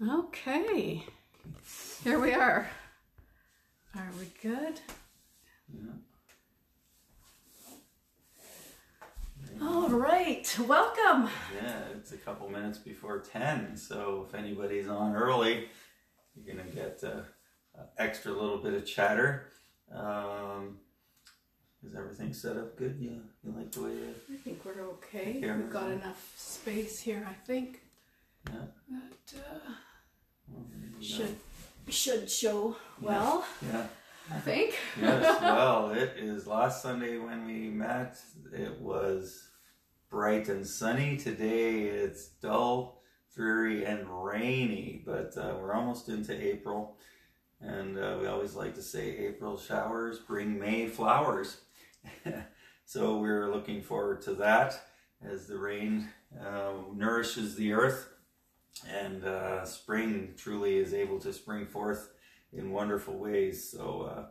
Okay, here we are. Are we good? Yeah. All right, welcome. Yeah, it's a couple minutes before 10, so if anybody's on early, you're going to get uh, uh, extra little bit of chatter. Um, is everything set up good? You, you like the way it I think we're okay. We've got enough space here, I think. Yeah. That uh, should should show well. Yeah. I think. yes, well, it is last Sunday when we met. It was bright and sunny. Today it's dull, dreary, and rainy, but uh, we're almost into April. And uh, we always like to say April showers bring May flowers. so we're looking forward to that as the rain uh, nourishes the earth and uh, spring truly is able to spring forth in wonderful ways. So uh,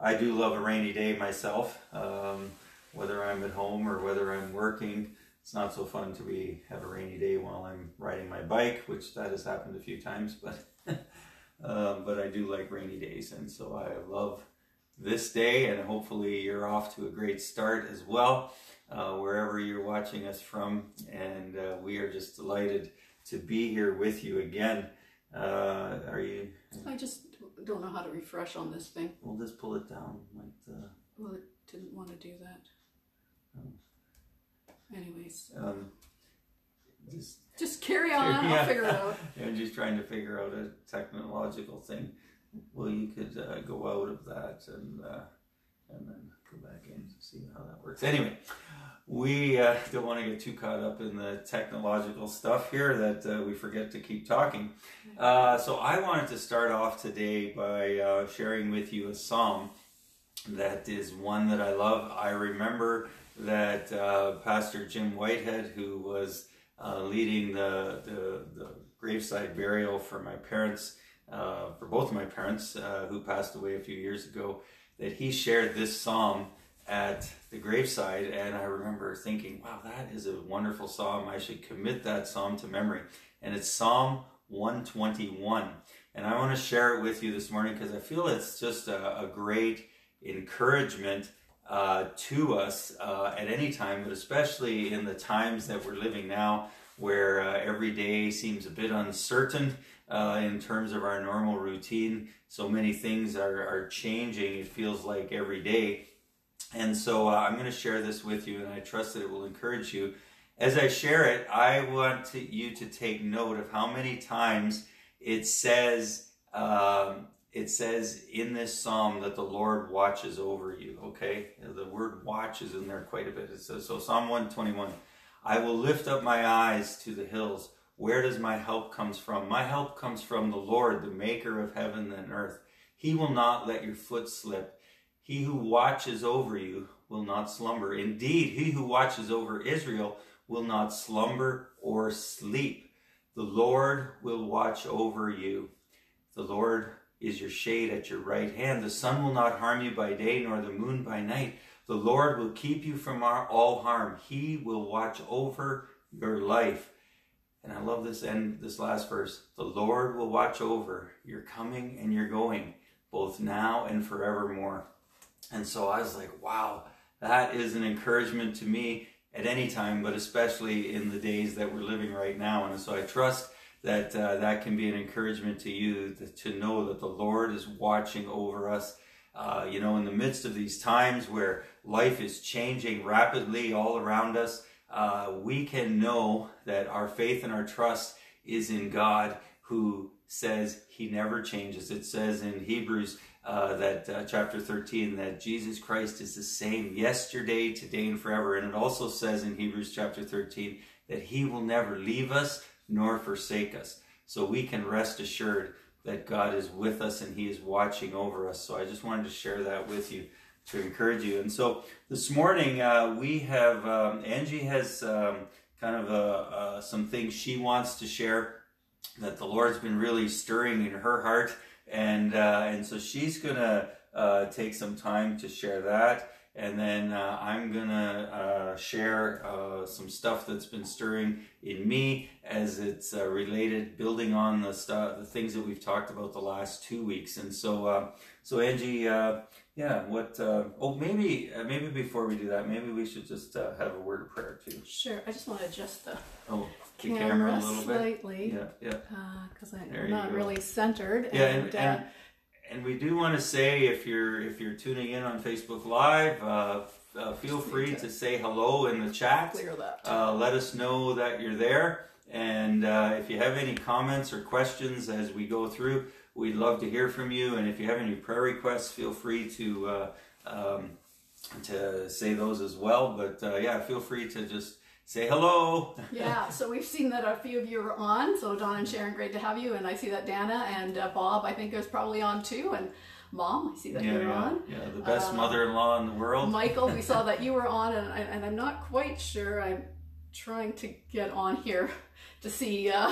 I do love a rainy day myself, um, whether I'm at home or whether I'm working. It's not so fun to be have a rainy day while I'm riding my bike, which that has happened a few times, but um, but I do like rainy days, and so I love this day, and hopefully you're off to a great start as well, uh, wherever you're watching us from, and uh, we are just delighted to be here with you again. Uh, are you? I just don't know how to refresh on this thing. We'll just pull it down like the. Well, it didn't want to do that. Anyways, Um, just just carry on. Yeah. I'll figure it out. I'm just trying to figure out a technological thing. Well, you could uh, go out of that and uh, and then go back in to see how that works. Anyway, we uh, don't want to get too caught up in the technological stuff here that uh, we forget to keep talking. Uh, so I wanted to start off today by uh, sharing with you a psalm that is one that I love. I remember that uh, Pastor Jim Whitehead, who was uh, leading the, the, the graveside burial for my parents, uh, for both of my parents, uh, who passed away a few years ago, that he shared this psalm at the graveside. And I remember thinking, wow, that is a wonderful psalm. I should commit that psalm to memory. And it's Psalm 121. And I want to share it with you this morning because I feel it's just a, a great encouragement uh, to us uh, at any time, but especially in the times that we're living now, where uh, every day seems a bit uncertain uh, in terms of our normal routine. So many things are, are changing, it feels like every day. And so uh, I'm going to share this with you, and I trust that it will encourage you. As I share it, I want to, you to take note of how many times it says, um, it says in this psalm that the Lord watches over you. Okay, the word "watch" is in there quite a bit. It says so. Psalm one twenty one. I will lift up my eyes to the hills. Where does my help comes from? My help comes from the Lord, the Maker of heaven and earth. He will not let your foot slip. He who watches over you will not slumber. Indeed, he who watches over Israel will not slumber or sleep. The Lord will watch over you. The Lord is your shade at your right hand. The sun will not harm you by day, nor the moon by night. The Lord will keep you from all harm. He will watch over your life. And I love this end, this last verse. The Lord will watch over your coming and your going, both now and forevermore. And so I was like, wow, that is an encouragement to me at any time, but especially in the days that we're living right now. And so I trust that uh, that can be an encouragement to you to, to know that the Lord is watching over us. Uh, you know, in the midst of these times where life is changing rapidly all around us, uh, we can know that our faith and our trust is in God who says he never changes. It says in Hebrews uh, that uh, chapter 13 that Jesus Christ is the same yesterday, today, and forever. And it also says in Hebrews chapter 13 that he will never leave us nor forsake us. So we can rest assured that God is with us and he is watching over us. So I just wanted to share that with you to encourage you. And so this morning uh, we have, um, Angie has um, kind of uh, some things she wants to share that the Lord's been really stirring in her heart. And, uh, and so she's going to uh, take some time to share that. and then uh, I'm gonna uh, share uh, some stuff that's been stirring in me as it's uh, related, building on the stuff, the things that we've talked about the last two weeks. And so, uh, so Angie, uh, yeah, what? oh, maybe maybe before we do that, maybe we should just have a word of prayer too. Sure. I just want to adjust the oh the camera, camera a little slightly. bit. Yeah, yeah. Because I'm not really centered. Yeah, and, and, and and we do want to say if you're if you're tuning in on Facebook Live, uh, uh, feel free to say hello in the chat. Clear that. Uh, let us know that you're there, and uh, if you have any comments or questions as we go through, we'd love to hear from you. And if you have any prayer requests, feel free to uh, um, to say those as well. But uh, yeah, feel free to just say hello. yeah, so we've seen that a few of you are on. So Don and Sharon, great to have you. And I see that Dana and uh, Bob, I think, is probably on too. And Mom, I see that yeah, you're yeah. on. Yeah, the best uh, mother-in-law in the world. Michael, we saw that you were on, and, and I'm not quite sure. I'm trying to get on here to see uh,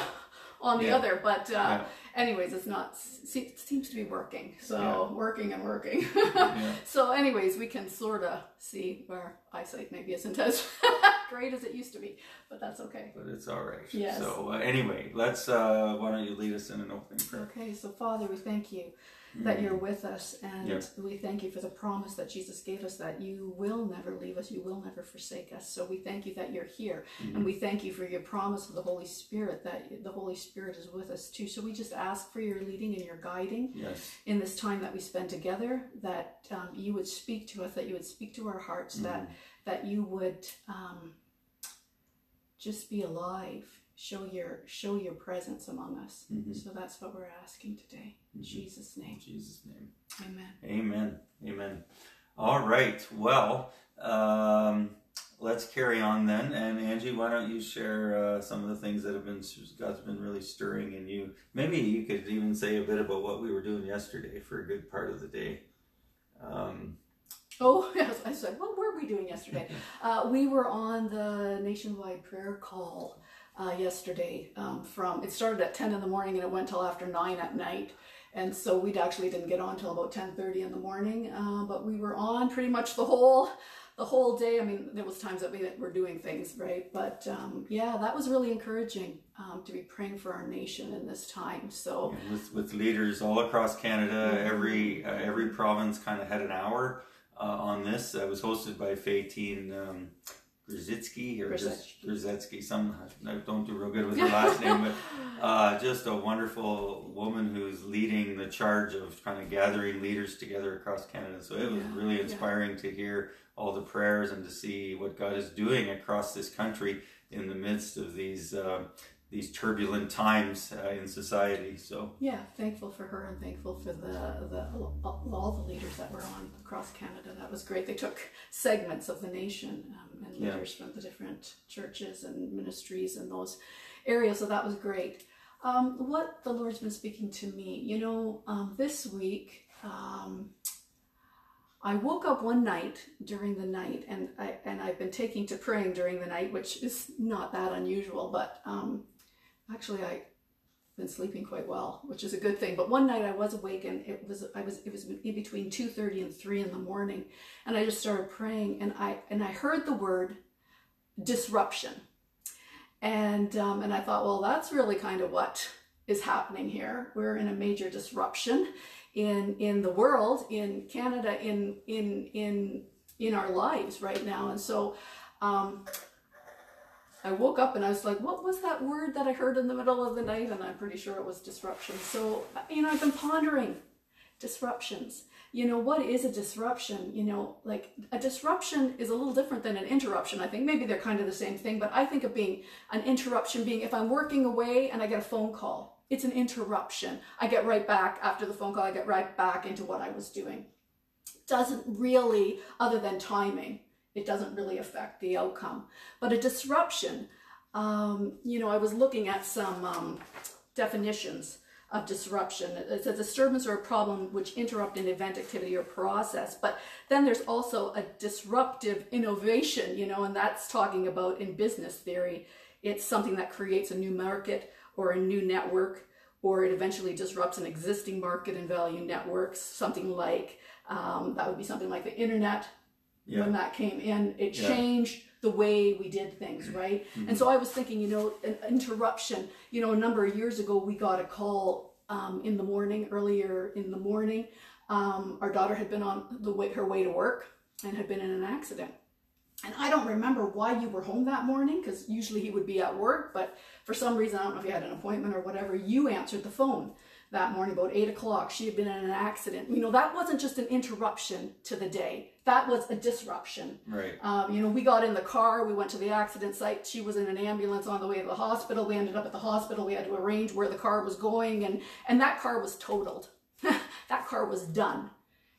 on the yeah. other, but uh, anyways, it's not, it seems to be working. So yeah. working and working. yeah. So anyways, we can sort of see where eyesight maybe isn't as great as it used to be, but that's okay. But it's all right. Yes. So uh, anyway, let's, uh, why don't you lead us in an opening prayer? Okay, so Father, we thank you that you're with us. And yep. we thank you for the promise that Jesus gave us that you will never leave us, you will never forsake us. So we thank you that you're here. Mm-hmm. And we thank you for your promise of the Holy Spirit, that the Holy Spirit is with us too. So we just ask for your leading and your guiding yes. in this time that we spend together, that um, you would speak to us, that you would speak to our hearts, mm-hmm. that, that you would um, just be alive show your show your presence among us. Mm-hmm. So that's what we're asking today. In. Jesus' name. In Jesus' name. Amen. Amen. Amen. All right. Well, um, let's carry on then. And Angie, why don't you share uh, some of the things that have been God's been really stirring in you? Maybe you could even say a bit about what we were doing yesterday for a good part of the day. Um, Oh, yes, I said, what were we doing yesterday? uh, we were on the nationwide prayer call uh, yesterday um, from it started at 10 in the morning and it went till after 9 at night and so we actually didn't get on till about 10:30 in the morning uh, but we were on pretty much the whole the whole day. I mean there was times that we were doing things right? But um, yeah that was really encouraging um, to be praying for our nation in this time. So yeah, with, with leaders all across canada mm-hmm. every uh, every province kind of had an hour uh, on this. It was hosted by Faytene um, Grzycki or Grzycki. Some I don't do real good with her last name, but uh, just a wonderful woman who's leading the charge of kind of gathering leaders together across Canada. So it was yeah, really inspiring yeah. to hear all the prayers and to see what God is doing across this country in the midst of these uh, these turbulent times uh, in society. So yeah, thankful for her and thankful for the, the all the leaders that were on across Canada. That was great. They took segments of the nation um, and leaders yeah. from the different churches and ministries and those areas. So that was great. Um, what the Lord's been speaking to me, you know, um, this week. Um, I woke up one night during the night, and I and I've been taking to praying during the night, which is not that unusual. But um, actually I've been sleeping quite well, which is a good thing. But one night I was awake and it was I was it was in between 2:30 and 3 in the morning and I just started praying and I and I heard the word disruption. And um, and I thought, well, that's really kind of what is happening here. We're in a major disruption in in the world, in Canada, in in in in our lives right now. And so um, I woke up and I was like, what was that word that I heard in the middle of the night? And I'm pretty sure it was disruption. So, you know, I've been pondering disruptions. You know, what is a disruption? You know, like a disruption is a little different than an interruption. I think maybe they're kind of the same thing, but I think of being an interruption being if I'm working away and I get a phone call, it's an interruption. I get right back after the phone call, I get right back into what I was doing. Doesn't really, other than timing, it doesn't really affect the outcome. But a disruption, um, you know, I was looking at some um, definitions of disruption. It's a disturbance or a problem which interrupt an event, activity, or process. But then there's also a disruptive innovation, you know, and that's talking about in business theory. It's something that creates a new market or a new network, or it eventually disrupts an existing market and value networks. Something like um, that would be something like the internet Yeah. when that came in. It Yeah. changed the way we did things, right? And so I was thinking, you know, an interruption. You know, a number of years ago, we got a call um, in the morning, earlier in the morning. Um, our daughter had been on the way, her way to work and had been in an accident. And I don't remember why you were home that morning because usually he would be at work, but for some reason, I don't know if you had an appointment or whatever, you answered the phone that morning about eight o'clock. She had been in an accident. You know, that wasn't just an interruption to the day, that was a disruption. Right. Um, you know, we got in the car, we went to the accident site. She was in an ambulance on the way to the hospital. We ended up at the hospital. We had to arrange where the car was going, and and that car was totaled. that car was done,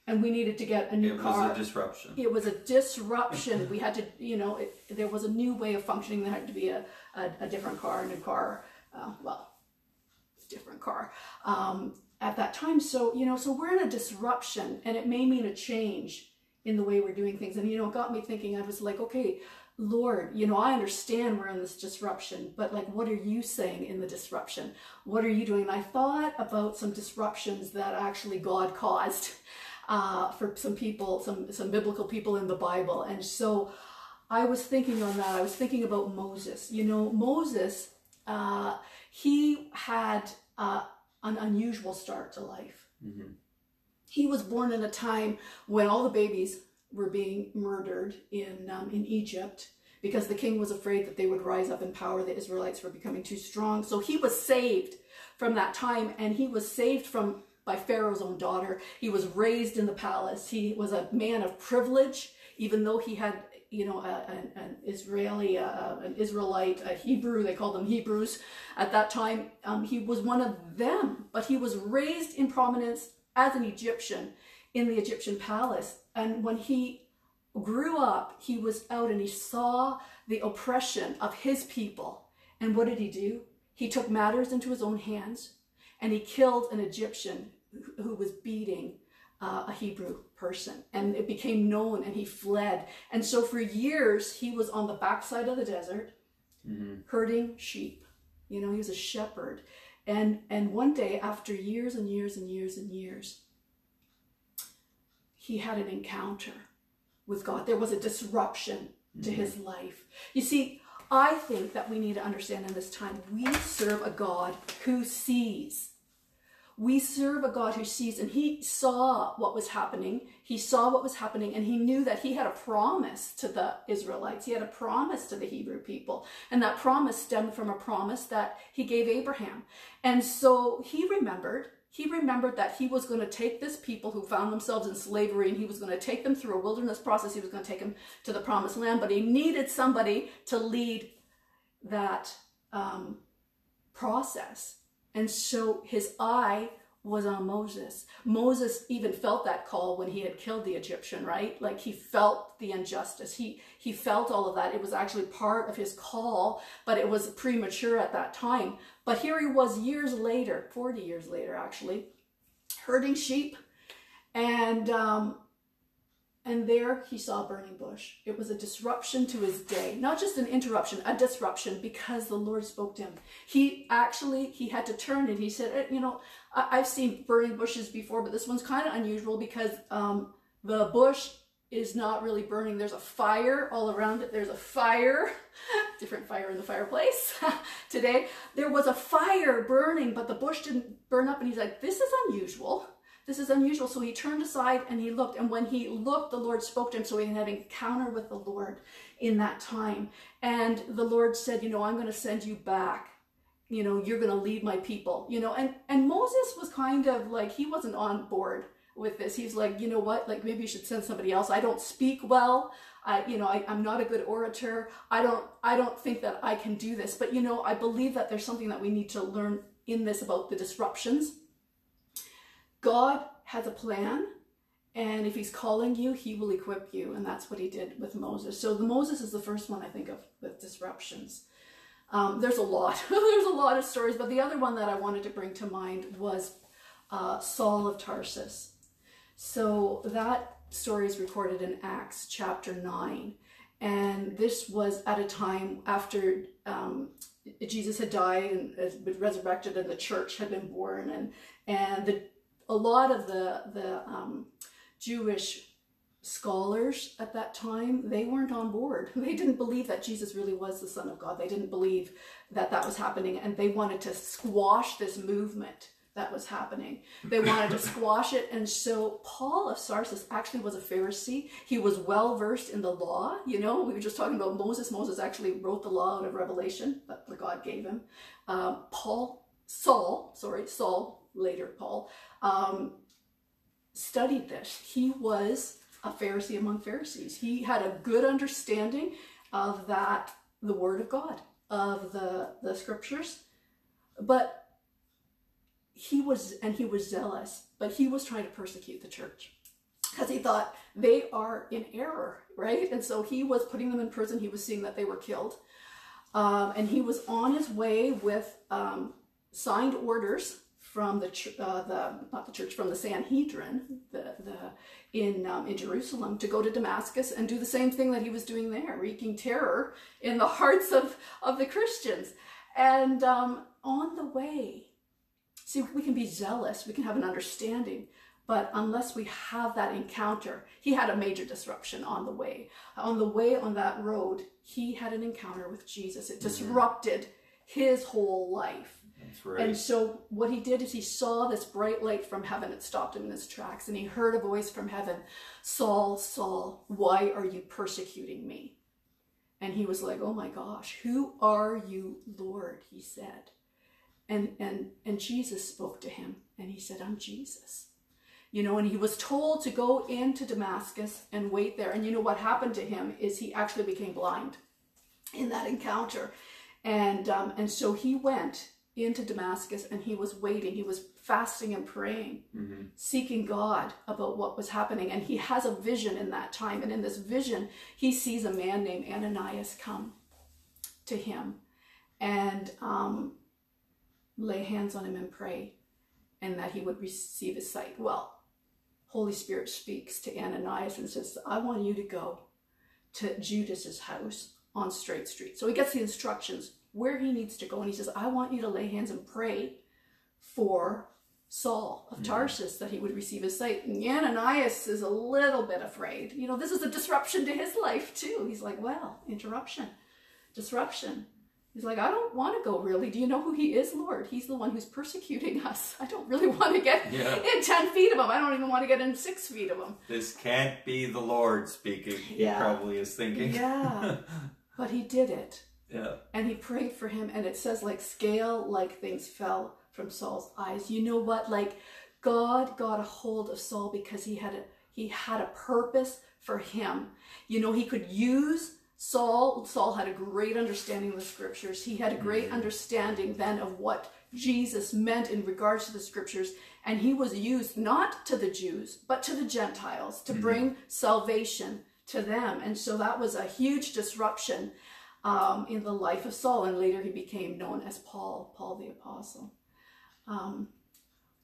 and we needed to get a new It car. It was a disruption. it was a disruption. we had to, you know, it, there was a new way of functioning. There had to be a, a, a different car, a new car. Uh, well, different car um, at that time. So, you know, so we're in a disruption and it may mean a change in the way we're doing things. And, you know, it got me thinking, I was like, okay, Lord, you know, I understand we're in this disruption, but like, what are you saying in the disruption? What are you doing? And I thought about some disruptions that actually God caused uh, for some people, some, some biblical people in the Bible. And so I was thinking on that. I was thinking about Moses. You know, Moses, uh, he had uh, an unusual start to life. Mhm. He was born in a time when all the babies were being murdered in um, in Egypt because the king was afraid that they would rise up in power. The Israelites were becoming too strong. So he was saved from that time, and he was saved from by Pharaoh's own daughter. He was raised in the palace. He was a man of privilege, even though he had you know, an, an Israeli, uh, an Israelite, a Hebrew, they called them Hebrews at that time. Um, he was one of them, but he was raised in prominence as an Egyptian in the Egyptian palace. And when he grew up, he was out and he saw the oppression of his people. And what did he do? He took matters into his own hands and he killed an Egyptian who- was beating uh, a Hebrew person. And it became known and he fled. And so for years, he was on the backside of the desert Mhm. herding sheep. You know, he was a shepherd. And and one day after years and years and years and years, he had an encounter with God. There was a disruption to mm-hmm. his life. You see, I think that we need to understand in this time we serve a God who sees. We serve a God who sees, and he saw what was happening. He saw what was happening, and he knew that he had a promise to the Israelites. He had a promise to the Hebrew people, and that promise stemmed from a promise that he gave Abraham. And so he remembered. He remembered that he was going to take this people who found themselves in slavery and he was going to take them through a wilderness process. He was going to take them to the promised land, but he needed somebody to lead that um, process. And so his eye was on Moses. Moses even felt that call when he had killed the Egyptian, right? Like he felt the injustice. He he felt all of that. It was actually part of his call, but it was premature at that time. But here he was years later, 40 years later actually, herding sheep and um and there he saw a burning bush. It was a disruption to his day, not just an interruption, a disruption because the Lord spoke to him. He actually he had to turn and he said, "Eh, you know, I've seen burning bushes before, but this one's kind of unusual because um, the bush is not really burning. There's a fire all around it. There's a fire, different fire in the fireplace today. There was a fire burning, but the bush didn't burn up. And he's like, this is unusual this is unusual. So he turned aside and he looked. And when he looked, the Lord spoke to him. So he had an encounter with the Lord in that time. And the Lord said, You know, I'm going to send you back. You know, you're going to lead my people. You know, and, and Moses was kind of like, he wasn't on board with this. He's like, You know what? Like, maybe you should send somebody else. I don't speak well. I, you know, I, I'm not a good orator. I don't, I don't think that I can do this. But, you know, I believe that there's something that we need to learn in this about the disruptions God has a plan, and if He's calling you, He will equip you, and that's what He did with Moses. So the Moses is the first one I think of with disruptions. Um, there's a lot. there's a lot of stories, but the other one that I wanted to bring to mind was uh, Saul of Tarsus. So that story is recorded in Acts chapter nine, and this was at a time after um, Jesus had died and has been resurrected, and the church had been born, and and the a lot of the the um, Jewish scholars at that time they weren't on board. They didn't believe that jesus really was the son of god. They didn't believe that that was happening and they wanted to squash this movement that was happening. They wanted to squash it and so paul of tarsus actually was a pharisee. He was well versed in the law you know? We were just talking about moses. Moses actually wrote the law out of revelation that god gave him. Um, paul saul sorry saul later paul um, studied this he was a Pharisee among Pharisees. He had a good understanding of that, the Word of God, of the, the Scriptures, but he was, and he was zealous, but he was trying to persecute the church because he thought they are in error, right? And so he was putting them in prison. He was seeing that they were killed. Um, and he was on his way with um, signed orders from the uh, the not the church from the Sanhedrin the the in um, in Jerusalem to go to Damascus and do the same thing that he was doing there, wreaking terror in the hearts of of the Christians. And um, on the way, see, we can be zealous, we can have an understanding, but unless we have that encounter, he had a major disruption on the way. On the way on that road, he had an encounter with Jesus. It disrupted his whole life right. And so what he did is he saw this bright light from heaven. It stopped him in his tracks and he heard a voice from heaven, Saul, Saul, why are you persecuting me? And he was like, oh my gosh, who are you, Lord? He said. And, and, and Jesus spoke to him and he said, I'm Jesus. You know, and he was told to go into Damascus and wait there. And you know what happened to him is he actually became blind in that encounter. And, um, and so he went into Damascus and he was waiting. He was fasting and praying, mm-hmm. seeking God about what was happening. And he has a vision in that time. And in this vision, he sees a man named Ananias come to him and um, lay hands on him and pray, and that he would receive his sight. Well, Holy Spirit speaks to Ananias and says, I want you to go to Judas's house on Straight Street. So he gets the instructions where he needs to go. And he says, I want you to lay hands and pray for Saul of mm-hmm. Tarsus that he would receive his sight. And Ananias is a little bit afraid. You know, this is a disruption to his life too. He's like, well, interruption, disruption. He's like, I don't want to go really. Do you know who he is, Lord? He's the one who's persecuting us. I don't really want to get yeah. in 10 feet of him. I don't even want to get in six feet of him. This can't be the Lord speaking, he probably is thinking. Yeah. but he did it. Yeah. And he prayed for him, and it says, like, scale like things fell from Saul's eyes. You know what? Like, God got a hold of Saul because he had a he had a purpose for him. You know, he could use Saul. Saul had a great understanding of the scriptures. He had a great mm-hmm. understanding then of what Jesus meant in regards to the scriptures. And he was used not to the Jews, but to the Gentiles to mm-hmm. bring salvation to them. And so that was a huge disruption um, in the life of Saul, and later he became known as Paul, Paul the Apostle. Um,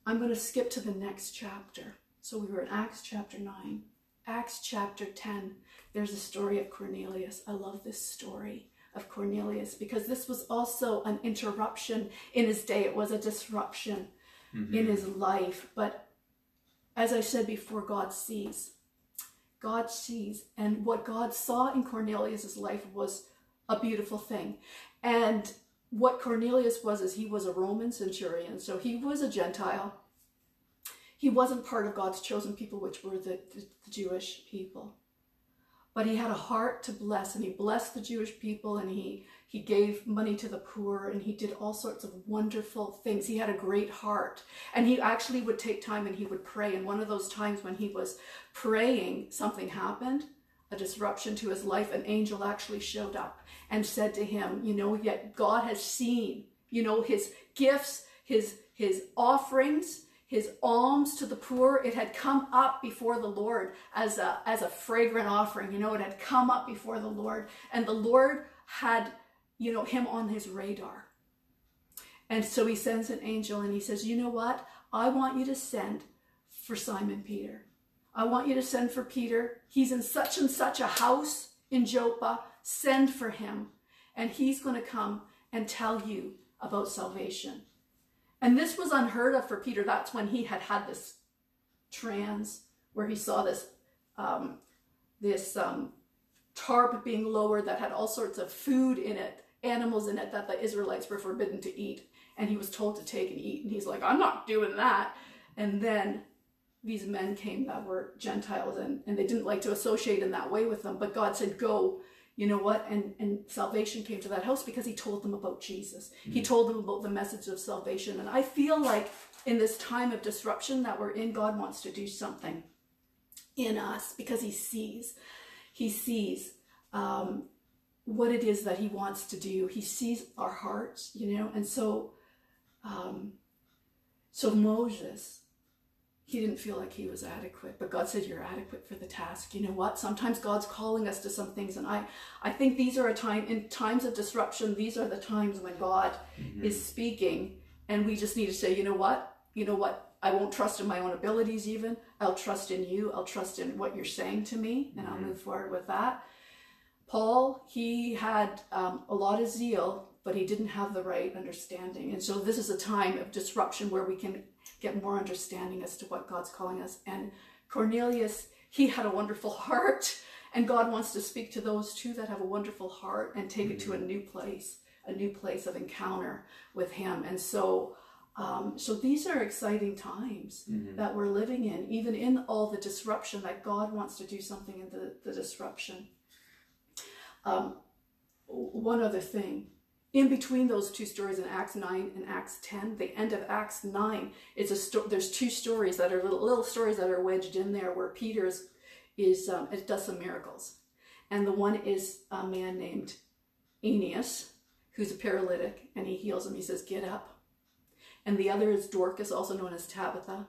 I'm going to skip to the next chapter. So we were in Acts chapter 9. Acts chapter 10, there's a story of Cornelius. I love this story of Cornelius because this was also an interruption in his day. It was a disruption mm-hmm. in his life. But as I said before, God sees. God sees. And what God saw in Cornelius's life was a beautiful thing. And what Cornelius was is he was a Roman centurion, so he was a Gentile. He wasn't part of God's chosen people, which were the, the, the Jewish people. But he had a heart to bless, and he blessed the Jewish people, and he he gave money to the poor, and he did all sorts of wonderful things. He had a great heart, and he actually would take time and he would pray. And one of those times when he was praying, something happened, a disruption to his life. An angel actually showed up and said to him, you know, yet God has seen, you know, his gifts, his his offerings, his alms to the poor, it had come up before the Lord as a as a fragrant offering. You know, it had come up before the Lord, and the Lord had, you know, him on his radar. And so he sends an angel and he says, You know what? I want you to send for Simon Peter. I want you to send for Peter. He's in such and such a house in Joppa send for him, and he's going to come and tell you about salvation. And this was unheard of for Peter. That's when he had had this trance where he saw this um, this um, tarp being lowered that had all sorts of food in it, animals in it that the Israelites were forbidden to eat. And he was told to take and eat. And he's like, I'm not doing that. And then these men came that were Gentiles and, and they didn't like to associate in that way with them. But God said, Go, you know what? And, and salvation came to that house because he told them about Jesus. Mm-hmm. He told them about the message of salvation. And I feel like in this time of disruption that we're in, God wants to do something in us because he sees. He sees um, what it is that he wants to do. He sees our hearts, you know, and so um, so Moses, he didn't feel like he was adequate, but God said, You're adequate for the task. You know what? Sometimes God's calling us to some things, and I, I think these are a time in times of disruption, these are the times when God mm-hmm. is speaking, and we just need to say, you know what? You know what? I won't trust in my own abilities even. I'll trust in you. I'll trust in what you're saying to me, and mm-hmm. I'll move forward with that. Paul, he had um, a lot of zeal, but he didn't have the right understanding. And so this is a time of disruption where we can get more understanding as to what God's calling us. And Cornelius, he had a wonderful heart, and God wants to speak to those too that have a wonderful heart and take mm-hmm. it to a mm-hmm. new place, a new place of encounter with Him. And so, um, so these are exciting times mm-hmm. that we're living in, even in all the disruption. That God wants to do something in the, the disruption. Um, one other thing in between those two stories in Acts 9 and Acts 10, the end of Acts 9, it's a sto- there's two stories that are little, little stories that are wedged in there where Peter is, is um, it does some miracles. And the one is a man named Aeneas, who's a paralytic, and he heals him. He says, Get up. And the other is Dorcas, also known as Tabitha,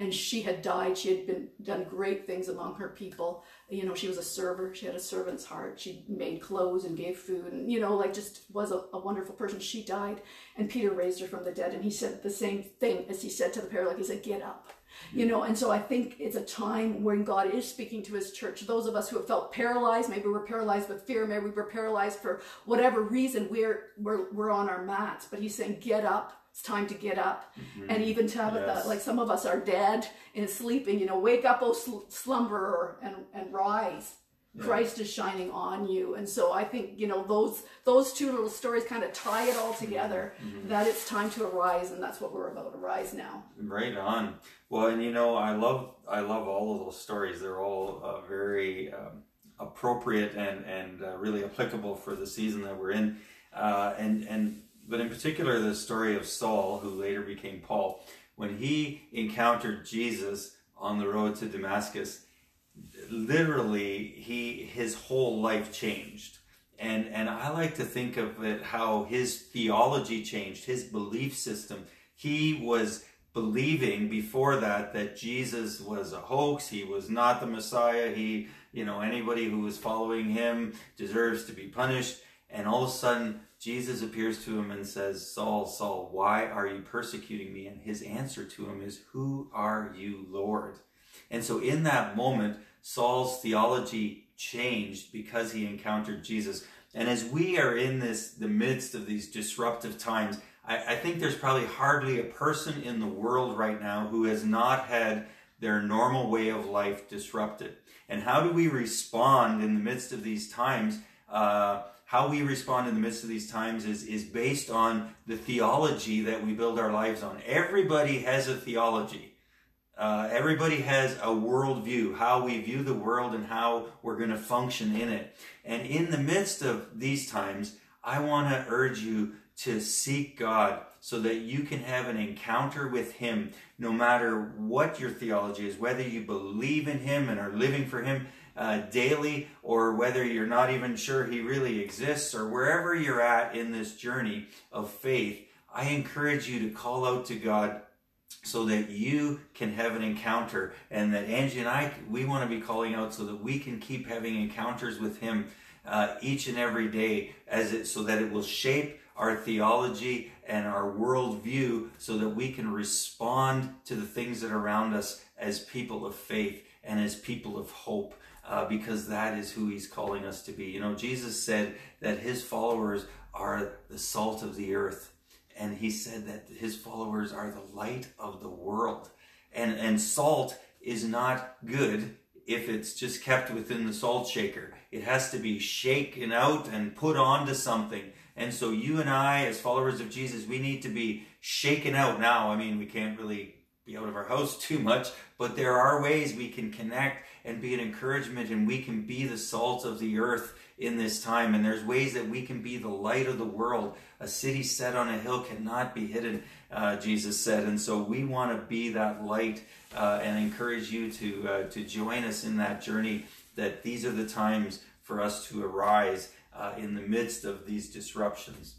and she had died. She had been done great things among her people. You know, she was a server. She had a servant's heart. She made clothes and gave food, and you know, like just was a, a, wonderful person. She died, and Peter raised her from the dead. And he said the same thing as he said to the paralytic. He said, "Get up." You know, and so I think it's a time when God is speaking to His church. Those of us who have felt paralyzed, maybe we're paralyzed with fear, maybe we're paralyzed for whatever reason. We're we're we're on our mats, but He's saying, "Get up." It's time to get up. Mm-hmm. And even Tabitha, yes. like some of us are dead and sleeping, you know, wake up, oh sl- slumberer, and, and rise. Yeah. Christ is shining on you. And so I think, you know, those those two little stories kind of tie it all together mm-hmm. that it's time to arise and that's what we're about, arise now. Right on. Well, and you know, I love I love all of those stories. They're all uh, very um, appropriate and and uh, really applicable for the season that we're in. Uh, and and but in particular the story of Saul, who later became Paul, when he encountered Jesus on the road to Damascus, literally he his whole life changed. And and I like to think of it how his theology changed, his belief system. He was believing before that that Jesus was a hoax, he was not the Messiah, he, you know, anybody who was following him deserves to be punished. And all of a sudden Jesus appears to him and says, Saul, Saul, why are you persecuting me? And his answer to him is, Who are you, Lord? And so in that moment, Saul's theology changed because he encountered Jesus. And as we are in this, the midst of these disruptive times, I, I think there's probably hardly a person in the world right now who has not had their normal way of life disrupted. And how do we respond in the midst of these times? Uh, how we respond in the midst of these times is, is based on the theology that we build our lives on. Everybody has a theology. Uh, everybody has a worldview, how we view the world and how we're going to function in it. And in the midst of these times, I want to urge you to seek God so that you can have an encounter with Him no matter what your theology is, whether you believe in Him and are living for Him uh, daily, or whether you're not even sure He really exists, or wherever you're at in this journey of faith, I encourage you to call out to God so that you can have an encounter and that Angie and I, we want to be calling out so that we can keep having encounters with Him uh, each and every day as it, so that it will shape our theology and our worldview so that we can respond to the things that are around us as people of faith and as people of hope uh, because that is who he's calling us to be. You know, Jesus said that his followers are the salt of the earth, and he said that his followers are the light of the world. And, and salt is not good if it's just kept within the salt shaker. It has to be shaken out and put onto something. And so you and I, as followers of Jesus, we need to be shaken out now. I mean, we can't really be out of our house too much, but there are ways we can connect and be an encouragement and we can be the salt of the earth in this time. And there's ways that we can be the light of the world. A city set on a hill cannot be hidden, uh, Jesus said. And so we want to be that light uh, and encourage you to, uh, to join us in that journey that these are the times for us to arise uh, in the midst of these disruptions.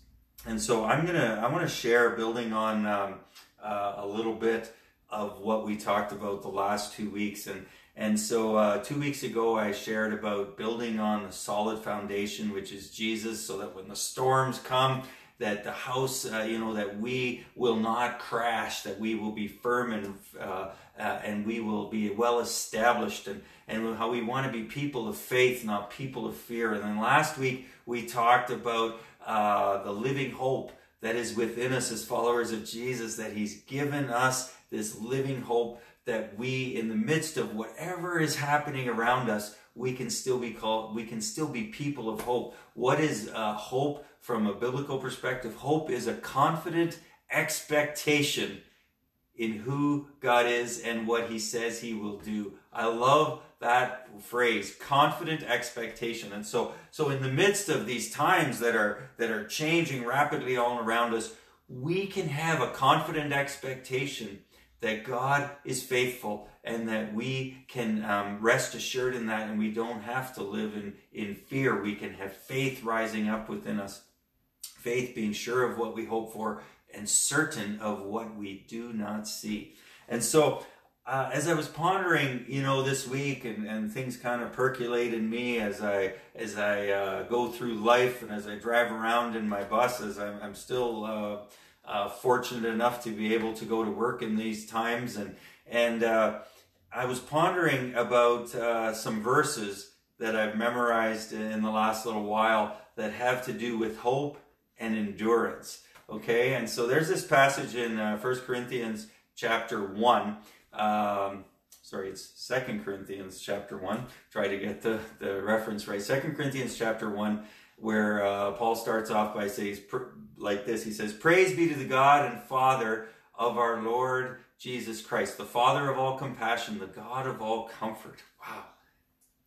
And so I'm gonna I want to share building on um, uh, a little bit of what we talked about the last two weeks and and so uh, two weeks ago I shared about building on the solid foundation which is Jesus so that when the storms come that the house uh, you know that we will not crash that we will be firm and uh, uh, and we will be well established. And and how we want to be people of faith not people of fear. And then last week we talked about uh, the living hope that is within us as followers of Jesus that he's given us this living hope that we, in the midst of whatever is happening around us, we can still be called, we can still be people of hope. What is uh, hope from a biblical perspective? Hope is a confident expectation in who God is and what he says he will do. I love that phrase, confident expectation. And so, so in the midst of these times that are, that are changing rapidly all around us, we can have a confident expectation that God is faithful and that we can um, rest assured in that and we don't have to live in, in fear. We can have faith rising up within us, faith being sure of what we hope for and certain of what we do not see. And so, uh, as I was pondering, you know, this week and, and things kind of percolate in me as I as I uh, go through life and as I drive around in my buses, I'm, I'm still uh, uh, fortunate enough to be able to go to work in these times. And, and uh, I was pondering about uh, some verses that I've memorized in the last little while that have to do with hope and endurance. Okay, and so there's this passage in uh, 1 Corinthians chapter 1. Um, sorry, it's Second Corinthians chapter 1. Try to get the, the reference right. Second Corinthians chapter 1 where uh, Paul starts off by saying like this. He says, "Praise be to the God and Father of our Lord Jesus Christ, the Father of all compassion, the God of all comfort." Wow,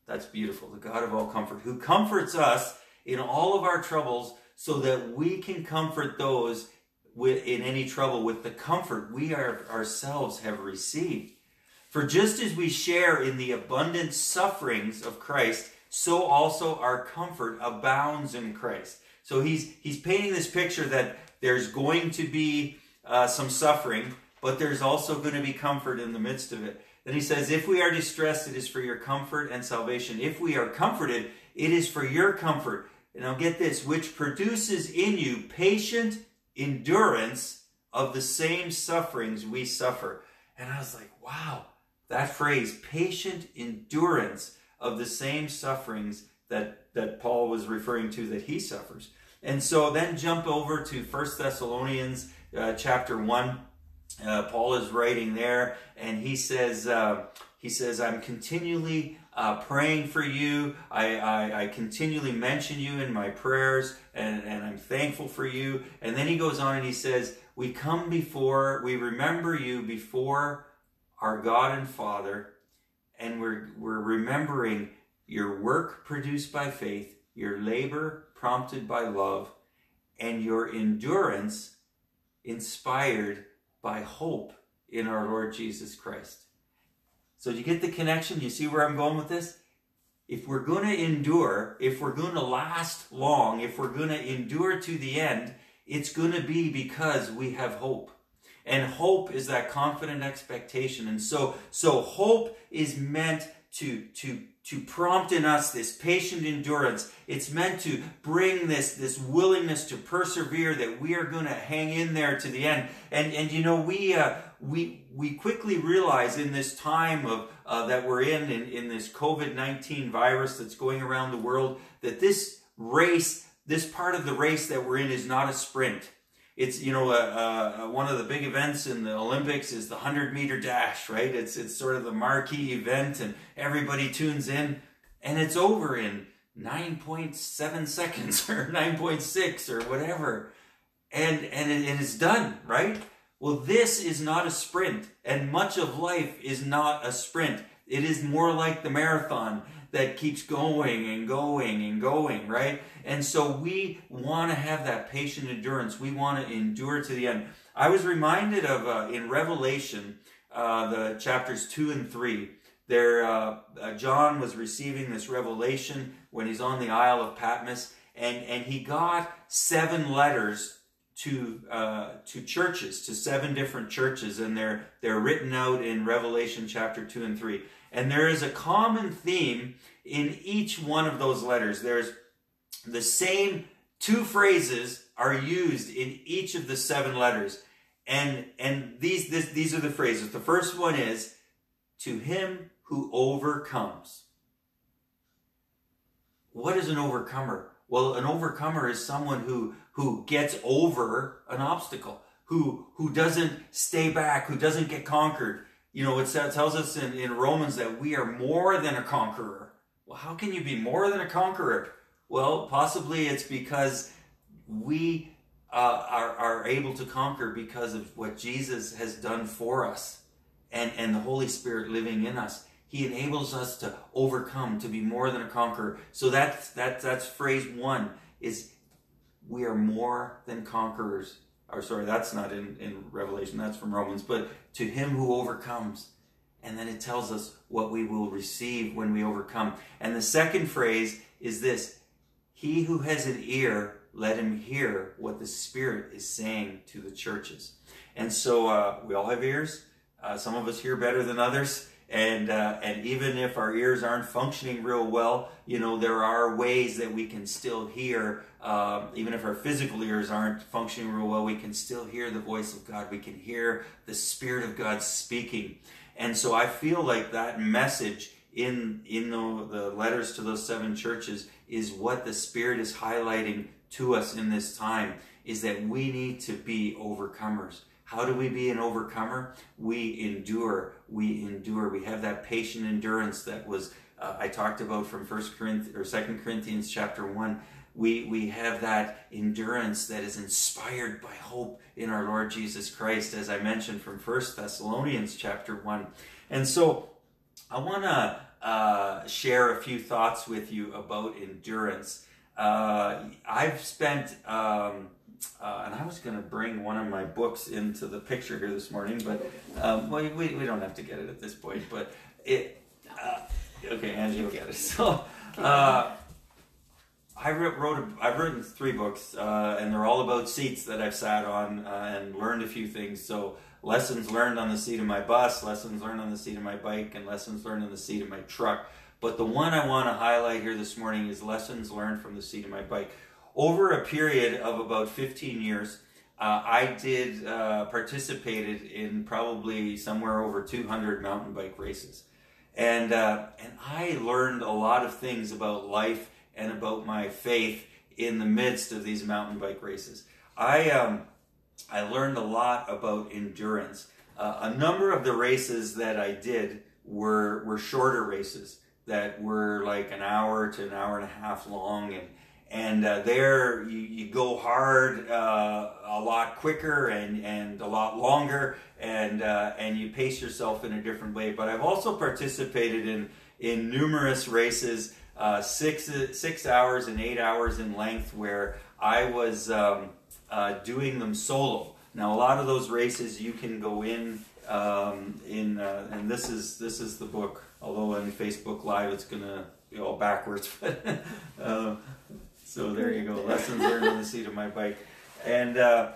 that's beautiful. The God of all comfort, who comforts us in all of our troubles, so that we can comfort those with, in any trouble with the comfort we are, ourselves have received. For just as we share in the abundant sufferings of Christ so also our comfort abounds in Christ. So he's he's painting this picture that there's going to be uh, some suffering, but there's also going to be comfort in the midst of it. Then he says, If we are distressed, it is for your comfort and salvation. If we are comforted, it is for your comfort. And now get this, which produces in you patient endurance of the same sufferings we suffer. And I was like, wow, that phrase, patient endurance of the same sufferings that, that Paul was referring to that he suffers. And so then jump over to First Thessalonians uh, chapter 1. Uh, Paul is writing there, and he says, uh, he says, I'm continually uh, praying for you. I, I, I, continually mention you in my prayers, and, and I'm thankful for you. And then he goes on and he says, We come before, we remember you before our God and Father and we're, we're remembering your work produced by faith, your labor prompted by love, and your endurance inspired by hope in our Lord Jesus Christ. So, do you get the connection? You see where I'm going with this? If we're going to endure, if we're going to last long, if we're going to endure to the end, it's going to be because we have hope. And hope is that confident expectation. And so, so hope is meant to, to, to prompt in us this patient endurance. It's meant to bring this, this willingness to persevere that we are going to hang in there to the end. And, and you know, we, uh, we, we quickly realize in this time of, uh, that we're in, in, in this COVID-19 virus that's going around the world, that this race, this part of the race that we're in is not a sprint it's you know uh, uh, one of the big events in the Olympics is the hundred meter dash, right? It's it's sort of the marquee event, and everybody tunes in, and it's over in nine point seven seconds or nine point six or whatever, and and it, and it's done, right? Well, this is not a sprint, and much of life is not a sprint. It is more like the marathon that keeps going and going and going, right? And so we want to have that patient endurance. We want to endure to the end. I was reminded of uh, in Revelation, uh, the chapters two and three. There, uh, uh, John was receiving this revelation when he's on the Isle of Patmos, and and he got seven letters to uh, to churches, to seven different churches, and they're they're written out in Revelation chapter two and three. And there is a common theme in each one of those letters. There's the same two phrases are used in each of the seven letters. And and these this, these are the phrases. The first one is to him who overcomes. What is an overcomer? Well, an overcomer is someone who who gets over an obstacle, who who doesn't stay back, who doesn't get conquered. You know, it tells us in, in Romans that we are more than a conqueror. Well, how can you be more than a conqueror? Well, possibly it's because we uh, are, are able to conquer because of what Jesus has done for us and, and the Holy Spirit living in us. He enables us to overcome, to be more than a conqueror. So that's, that, that's phrase one is we are more than conquerors. Or sorry, that's not in, in Revelation, that's from Romans. But to him who overcomes. And then it tells us what we will receive when we overcome. And the second phrase is this he who has an ear, let him hear what the Spirit is saying to the churches. And so uh, we all have ears. Uh, some of us hear better than others. And, uh, and even if our ears aren't functioning real well, you know, there are ways that we can still hear, um, even if our physical ears aren't functioning real well, we can still hear the voice of God. We can hear the Spirit of God speaking. And so I feel like that message in in the, the letters to those seven churches is what the spirit is highlighting to us in this time is that we need to be overcomers how do we be an overcomer? We endure. We endure. We have that patient endurance that was uh, i talked about from first corinthians or second corinthians chapter 1 we we have that endurance that is inspired by hope in our lord jesus christ as i mentioned from first thessalonians chapter 1 and so I want to uh, share a few thoughts with you about endurance. Uh, I've spent, um, uh, and I was going to bring one of my books into the picture here this morning, but um, we, we, we, don't have to get it at this point. But it, uh, okay, Angie will get it. So, uh, I wrote, wrote a, I've written three books, uh, and they're all about seats that I've sat on and learned a few things. So lessons learned on the seat of my bus, lessons learned on the seat of my bike, and lessons learned on the seat of my truck. But the one I want to highlight here this morning is lessons learned from the seat of my bike. Over a period of about 15 years, uh, I did uh, participated in probably somewhere over 200 mountain bike races, and uh, and I learned a lot of things about life and about my faith in the midst of these mountain bike races. I um, I learned a lot about endurance. Uh, a number of the races that I did were were shorter races that were like an hour to an hour and a half long, and and uh, there you, you go hard uh, a lot quicker and and a lot longer, and uh, and you pace yourself in a different way. But I've also participated in in numerous races, uh, six six hours and eight hours in length, where I was. Um, uh, doing them solo. Now, a lot of those races you can go in um, in, uh, and this is this is the book. Although on Facebook Live it's gonna be all backwards, but so there you go. Lessons learned on the seat of my bike, and uh,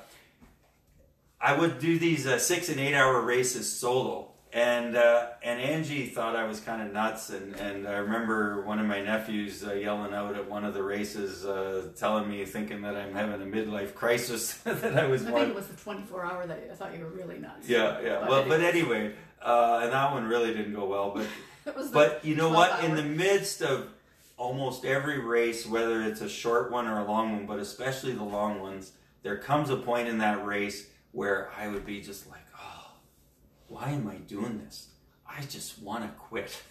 I would do these uh, six and eight hour races solo and uh, and Angie thought I was kind of nuts, and, and I remember one of my nephews uh, yelling out at one of the races, uh, telling me, thinking that I'm having a midlife crisis that I was. I think it was the 24 hour that I thought you were really nuts. Yeah, yeah. But well, anyway. but anyway, uh, and that one really didn't go well. But but you know what? Hour. In the midst of almost every race, whether it's a short one or a long one, but especially the long ones, there comes a point in that race where I would be just like, oh, why am I doing this? I just want to quit.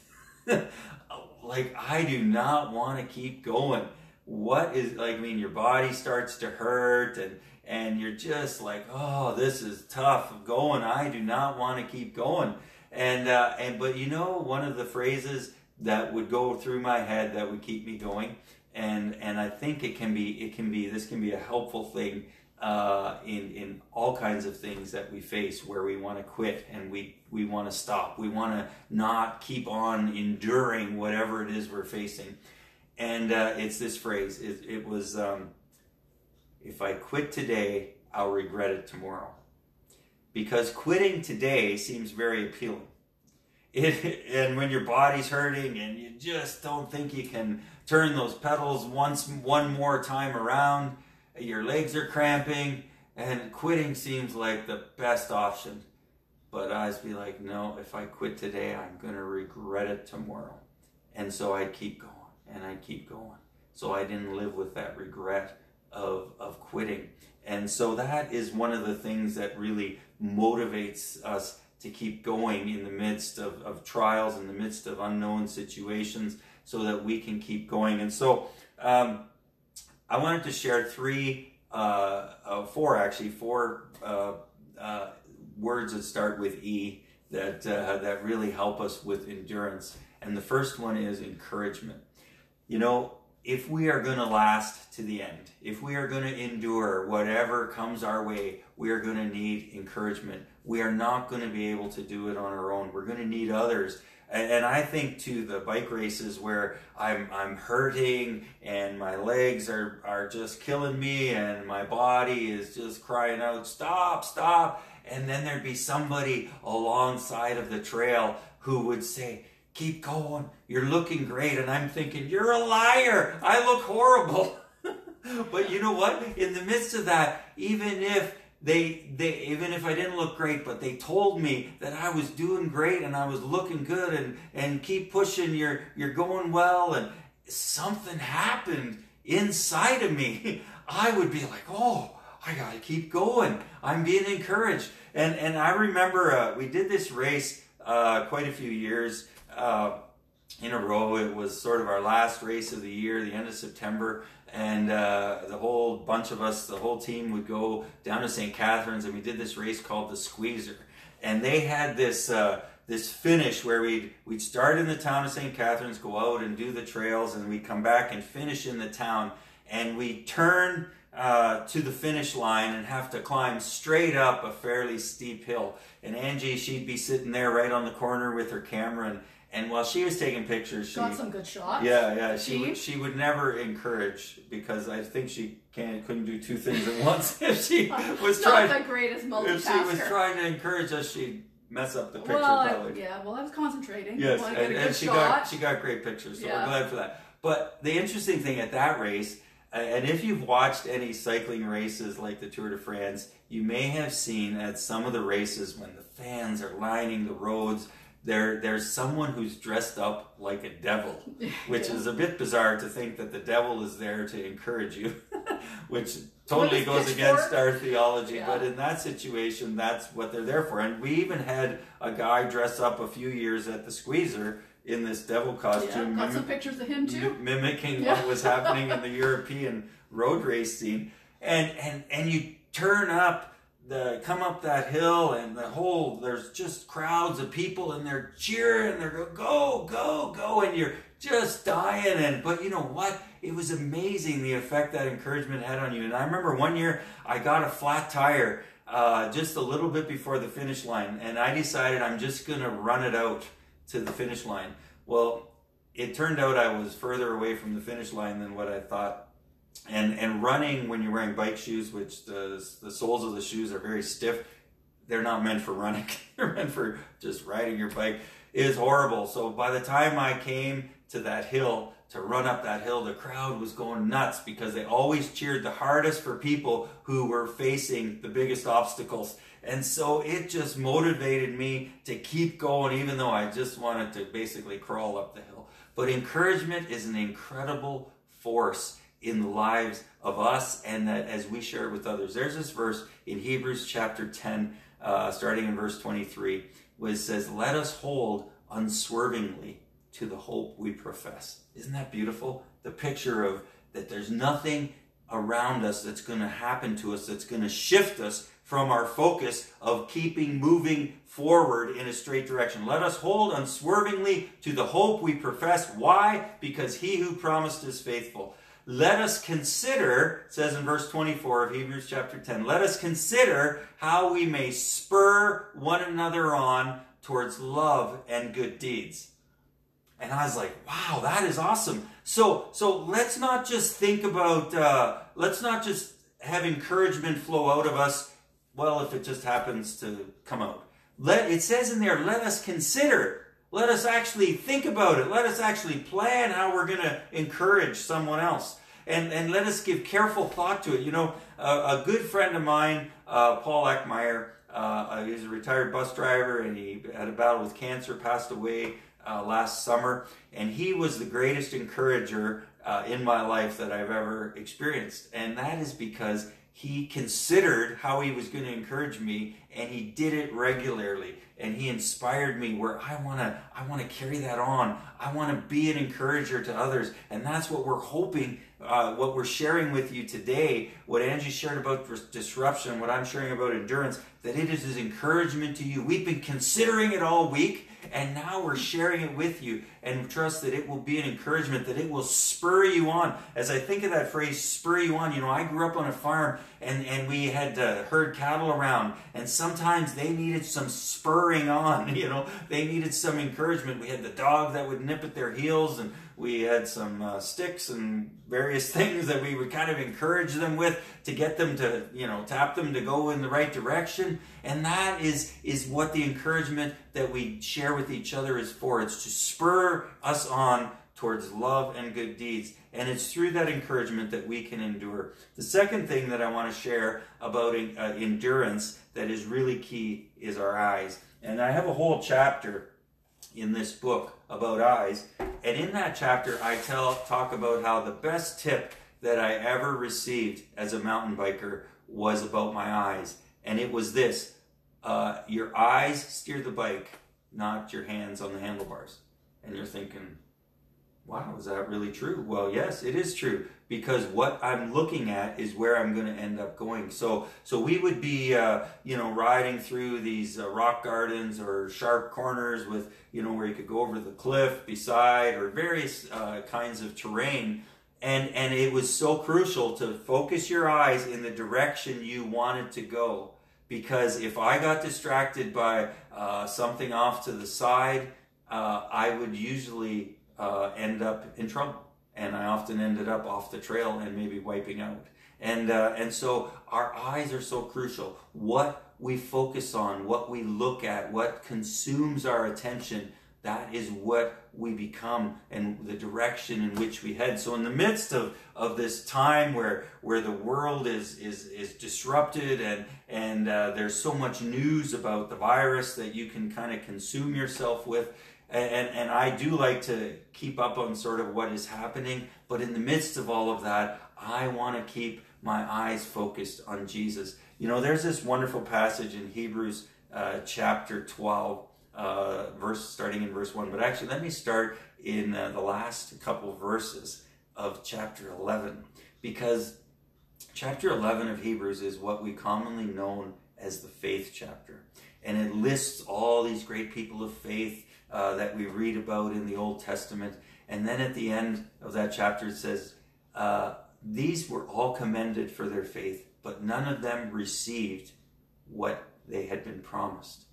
like, I do not want to keep going. What is, like, I mean, your body starts to hurt and, and you're just like, oh, this is tough going. I do not want to keep going. And, uh, and, but you know, one of the phrases that would go through my head that would keep me going. And and I think it can be it can be this can be a helpful thing uh, in in all kinds of things that we face where we want to quit and we we want to stop. We want to not keep on enduring whatever it is we're facing. And uh, it's this phrase it, it was um, if I quit today I'll regret it tomorrow. Because quitting today seems very appealing it, and when your body's hurting and you just don't think you can turn those pedals once one more time around your legs are cramping and quitting seems like the best option. But i'd be like no if i quit today i'm to regret it tomorrow. And so i'd keep going and i'd keep going. So i didn't live with that regret of, of quitting. And so that is one of the things that really motivates us to keep going in the midst of, of trials, in the midst of unknown situations, so that we can keep going. And so um, I wanted to share three, uh, uh, four actually, four uh, uh words that start with E that, uh, that really help us with endurance. And the first one is encouragement. You know, if we are going to last to the end, if we are going to endure whatever comes our way, we are going to need encouragement. We are not going to be able to do it on our own. We're going to need others. And, I think to the bike races where I'm, I'm hurting and my legs are, are just killing me and my body is just crying out, stop, stop. And then there'd be somebody alongside of the trail who would say, keep going. You're looking great. And I'm thinking, you're a liar. I look horrible. but you know what? In the midst of that, even if they, they, even if I didn't look great, but they told me that I was doing great and I was looking good and, and keep pushing, you're, you're going well. And something happened inside of me. I would be like, oh, I gotta keep going. I'm being encouraged. And, and I remember uh, we did this race uh, quite a few years uh, in a row. It was sort of our last race of the year, the end of September, and uh, the whole bunch of us, the whole team, would go down to St. Catharines, and we did this race called the Squeezer, and they had this. Uh, this finish where we'd we'd start in the town of St. Catharines, go out and do the trails, and we'd come back and finish in the town, and we turn uh, to the finish line and have to climb straight up a fairly steep hill. And Angie, she'd be sitting there right on the corner with her camera, and and while she was taking pictures, she got some good shots. Yeah, yeah. She would, she would never encourage because I think she can't couldn't do two things at once. if she was trying, the greatest multitasker. If she was trying to encourage us, she'd mess up the picture. Well, probably. I, yeah. Well, I was concentrating. Yes, and, and she shot. got she got great pictures. So yeah. we're glad for that. But the interesting thing at that race, and if you've watched any cycling races like the Tour de France, you may have seen at some of the races when the fans are lining the roads there there's someone who's dressed up like a devil, which yeah. is a bit bizarre to think that the devil is there to encourage you, which totally goes against our theology. Yeah. But in that situation, that's what they're there for. And we even had a guy dress up a few years at the Squeezer in this devil costume. Yeah, got some pictures of him too. Mimicking yeah. what was happening in the European road race scene. And and and you turn up the come up that hill and the whole there's just crowds of people and they're cheering and they're go go go go and you're just dying and but you know what? It was amazing the effect that encouragement had on you. And i remember one year i got a flat tire uh, just a little bit before the finish line and i decided i'm just going to run it out to the finish line. Well it turned out i was further away from the finish line than what i thought and and running when you're wearing bike shoes, which the the soles of the shoes are very stiff, they're not meant for running. they're meant for just riding your bike. Is horrible. So by the time I came to that hill to run up that hill, the crowd was going nuts because they always cheered the hardest for people who were facing the biggest obstacles. And so it just motivated me to keep going, even though I just wanted to basically crawl up the hill. But encouragement is an incredible force in the lives of us and that as we share it with others. There's this verse in Hebrews chapter 10, uh, starting in verse 23, which says, Let us hold unswervingly to the hope we profess. Isn't that beautiful? The picture of that there's nothing around us that's going to happen to us that's going to shift us from our focus of keeping moving forward in a straight direction. Let us hold unswervingly to the hope we profess. Why? Because he who promised is faithful. Let us consider, says in verse 24 of Hebrews chapter 10, let us consider how we may spur one another on towards love and good deeds. And I was like, wow, that is awesome. So, so let's not just think about, uh, let's not just have encouragement flow out of us. Well, if it just happens to come out. Let, it says in there, let us consider. Let us actually think about it. Let us actually plan how we're going to encourage someone else. And, and let us give careful thought to it. You know, a good friend of mine, uh, Paul Eckmeyer, uh, he's a retired bus driver and he had a battle with cancer, passed away uh, last summer, and he was the greatest encourager uh, in my life that I've ever experienced. And that is because he considered how he was going to encourage me and he did it regularly and he inspired me where I want to I want to carry that on. I want to be an encourager to others and that's what we're hoping uh, what we're sharing with you today, what Angie shared about disruption, what I'm sharing about endurance, that it is his encouragement to you. We've been considering it all week and now we're sharing it with you and trust that it will be an encouragement, that it will spur you on. As I think of that phrase, spur you on, you know, I grew up on a farm and, and we had uh, herd cattle around, and sometimes they needed some spurring on, you know, they needed some encouragement. We had the dog that would nip at their heels and we had some uh, sticks and various things that we would kind of encourage them with to get them to you know tap them to go in the right direction. And that is is what the encouragement that we share with each other is for. It's to spur us on towards love and good deeds. And it's through that encouragement that we can endure. The second thing that i want to share about uh, endurance that is really key is our eyes. And i have a whole chapter in this book about eyes. And in that chapter, I tell talk about how the best tip that I ever received as a mountain biker was about my eyes. And it was this uh, your eyes steer the bike, not your hands on the handlebars. And you're thinking, wow, is that really true? Well, yes, it is true because what I'm looking at is where I'm going to end up going. So, so we would be, uh, you know, riding through these uh, rock gardens or sharp corners with, you know, where you could go over the cliff beside or various uh, kinds of terrain. And, and it was so crucial to focus your eyes in the direction you wanted to go. Because if I got distracted by uh, something off to the side, uh, I would usually uh, end up in trouble and I often ended up off the trail and maybe wiping out. And uh, and so our eyes are so crucial. What we focus on, what we look at, what consumes our attention, that is what we become and the direction in which we head. So in the midst of, of this time where where the world is is is disrupted and and uh, there's so much news about the virus that you can kind of consume yourself with, and, and I do like to keep up on sort of what is happening, but in the midst of all of that, I want to keep my eyes focused on Jesus. You know, there's this wonderful passage in Hebrews uh, chapter 12, uh, verse starting in verse 1, but actually, let me start in uh, the last couple verses of chapter 11, because chapter 11 of Hebrews is what we commonly known as the faith chapter. And it lists all these great people of faith uh, that we read about in the Old Testament. And then at the end of that chapter, it says, uh, These were all commended for their faith, but none of them received what they had been promised.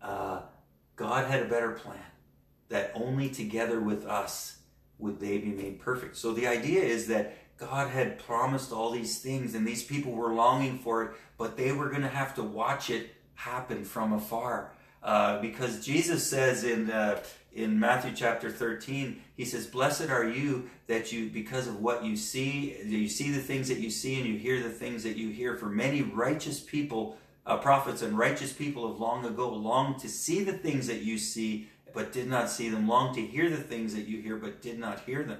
Uh, God had a better plan that only together with us would they be made perfect. So the idea is that God had promised all these things and these people were longing for it, but they were going to have to watch it happen from afar. Uh, because Jesus says in uh, in Matthew chapter 13, he says, Blessed are you that you, because of what you see, you see the things that you see and you hear the things that you hear. For many righteous people, uh, prophets and righteous people of long ago longed to see the things that you see, but did not see them, longed to hear the things that you hear, but did not hear them.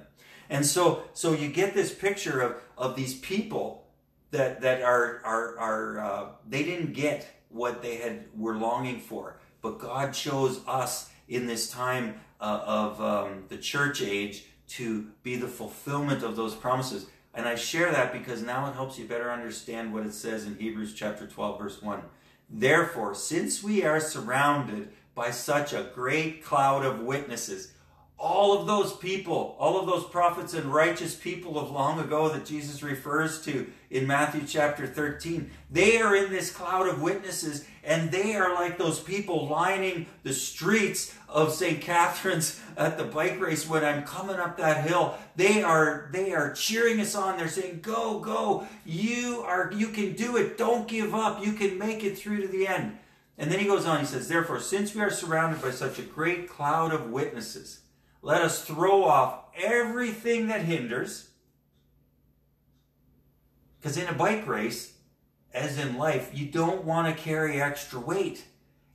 And so, so you get this picture of, of these people that, that are, are, are uh, they didn't get what they had were longing for. But God chose us in this time uh, of um, the church age to be the fulfillment of those promises. And I share that because now it helps you better understand what it says in Hebrews chapter 12, verse 1. Therefore, since we are surrounded by such a great cloud of witnesses, all of those people, all of those prophets and righteous people of long ago that Jesus refers to in Matthew chapter 13, they are in this cloud of witnesses and they are like those people lining the streets of St. Catharines at the bike race when I'm coming up that hill. They are they are cheering us on. They're saying, "Go, go. You are you can do it. Don't give up. You can make it through to the end." And then he goes on. He says, "Therefore, since we are surrounded by such a great cloud of witnesses, let us throw off everything that hinders. Because in a bike race, as in life, you don't want to carry extra weight.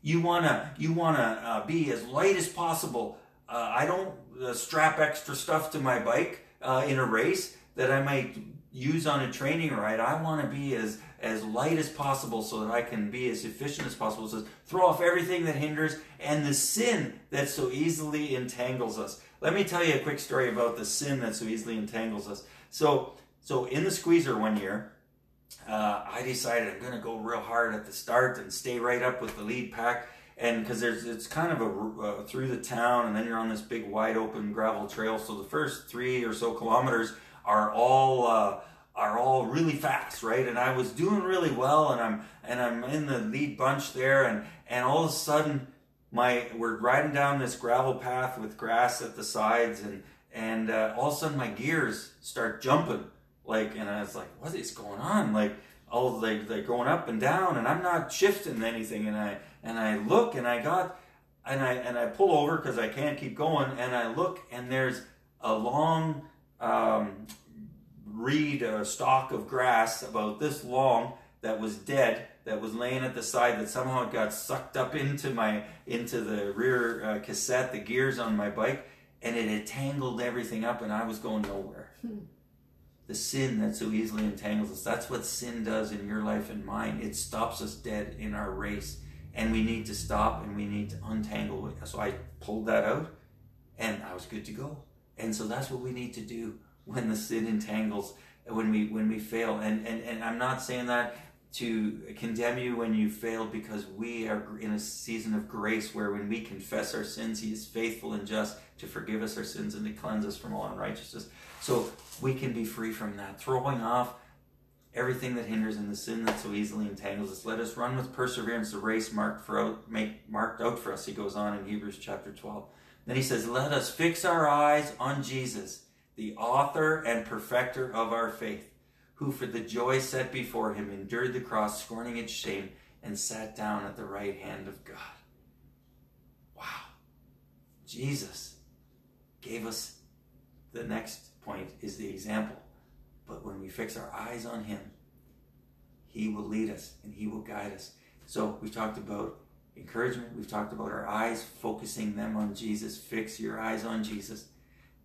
You wanna you wanna uh, be as light as possible. Uh, I don't uh, strap extra stuff to my bike uh, in a race that I might use on a training ride. I want to be as as light as possible so that I can be as efficient as possible. Says, throw off everything that hinders and the sin that so easily entangles us. Let me tell you a quick story about the sin that so easily entangles us. So, so in the squeezer one year, uh, I decided I'm going to go real hard at the start and stay right up with the lead pack. And because there's, it's kind of a uh, through the town, and then you're on this big wide open gravel trail. So the first three or so kilometers are all uh, are all really fast, right? And I was doing really well, and I'm and I'm in the lead bunch there, and and all of a sudden, my we're riding down this gravel path with grass at the sides, and and uh, all of a sudden my gears start jumping, like, and I was like, what is going on? Like, all like they're going up and down, and I'm not shifting anything, and I and I look, and I got, and I and I pull over because I can't keep going, and I look, and there's a long um, reed a stalk of grass about this long that was dead that was laying at the side that somehow it got sucked up into my into the rear uh, cassette the gears on my bike and it had tangled everything up and i was going nowhere. Hmm. the sin that so easily entangles us. That's what sin does in your life and mine. It stops us dead in our race and we need to stop and we need to untangle it. So i pulled that out and i was good to go and so that's what we need to do when the sin entangles when we when we fail. And and, and i'm not saying that to condemn you when you fail because we are in a season of grace where when we confess our sins he is faithful and just to forgive us our sins and to cleanse us from all unrighteousness. So we can be free from that. Throwing off everything that hinders and the sin that so easily entangles us. Let us run with perseverance the race marked for out, make, marked out for us he goes on in hebrews chapter 12 then he says let us fix our eyes on jesus the author and perfecter of our faith, who for the joy set before him endured the cross, scorning its shame, and sat down at the right hand of God. Wow. Jesus gave us the next point is the example. But when we fix our eyes on him, he will lead us and he will guide us. So we've talked about encouragement. We've talked about our eyes, focusing them on Jesus. Fix your eyes on Jesus.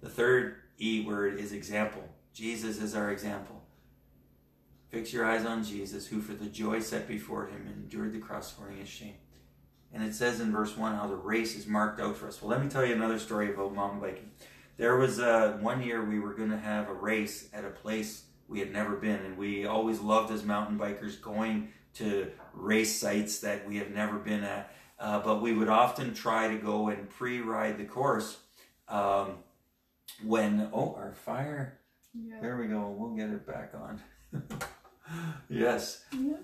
The third E word is example. Jesus is our example. Fix your eyes on Jesus, who for the joy set before him endured the cross, scorning his shame. And it says in verse 1 how the race is marked out for us. Well, let me tell you another story about mountain biking. There was uh, one year we were going to have a race at a place we had never been, and we always loved as mountain bikers going to race sites that we have never been at. Uh, but we would often try to go and pre ride the course. Um, when oh our fire yeah. there we go we'll get it back on yes yeah.